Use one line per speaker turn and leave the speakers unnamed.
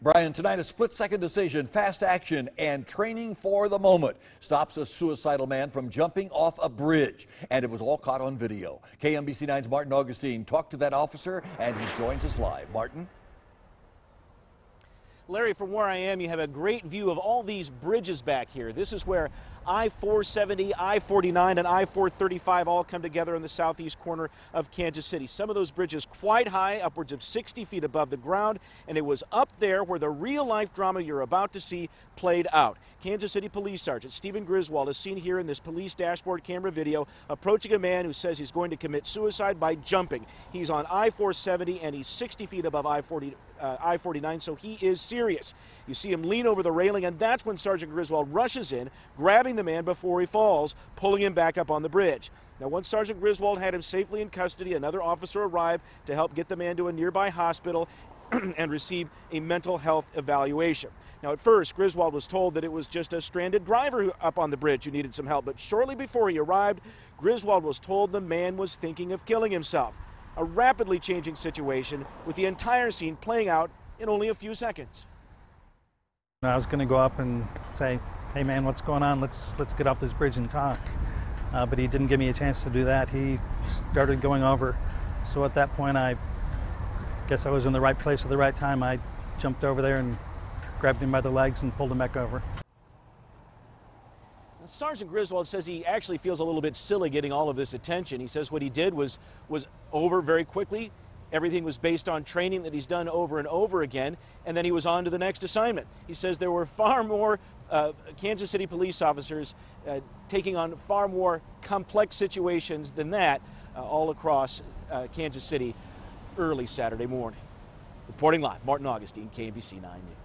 Brian, tonight a split-second decision, fast action, and training for the moment stops a suicidal man from jumping off a bridge. And it was all caught on video. KMBC 9's Martin Augustine talked to that officer, and he joins us live. Martin?
Larry, from where I am, you have a great view of all these bridges back here. This is where I-470, I-49, and I-435 all come together in the southeast corner of Kansas City. Some of those bridges quite high, upwards of 60 feet above the ground, and it was up there where the real-life drama you're about to see played out. Kansas City Police Sergeant Steven Griswold is seen here in this police dashboard camera video approaching a man who says he's going to commit suicide by jumping. He's on I-470 and he's 60 feet above I-40 uh, I-49, so he is serious. You see him lean over the railing, and that's when Sergeant Griswold rushes in, grabbing the man before he falls, pulling him back up on the bridge. Now, once Sergeant Griswold had him safely in custody, another officer arrived to help get the man to a nearby hospital and receive a mental health evaluation. Now, at first, Griswold was told that it was just a stranded driver up on the bridge who needed some help, but shortly before he arrived, Griswold was told the man was thinking of killing himself a rapidly changing situation with the entire scene playing out in only a few seconds.
I was going to go up and say, hey man, what's going on? Let's, let's get off this bridge and talk. Uh, but he didn't give me a chance to do that. He started going over. So at that point, I guess I was in the right place at the right time. I jumped over there and grabbed him by the legs and pulled him back over.
Sergeant Griswold says he actually feels a little bit silly getting all of this attention. He says what he did was, was over very quickly. Everything was based on training that he's done over and over again, and then he was on to the next assignment. He says there were far more uh, Kansas City police officers uh, taking on far more complex situations than that uh, all across uh, Kansas City early Saturday morning. Reporting live, Martin Augustine, KMBC 9 News.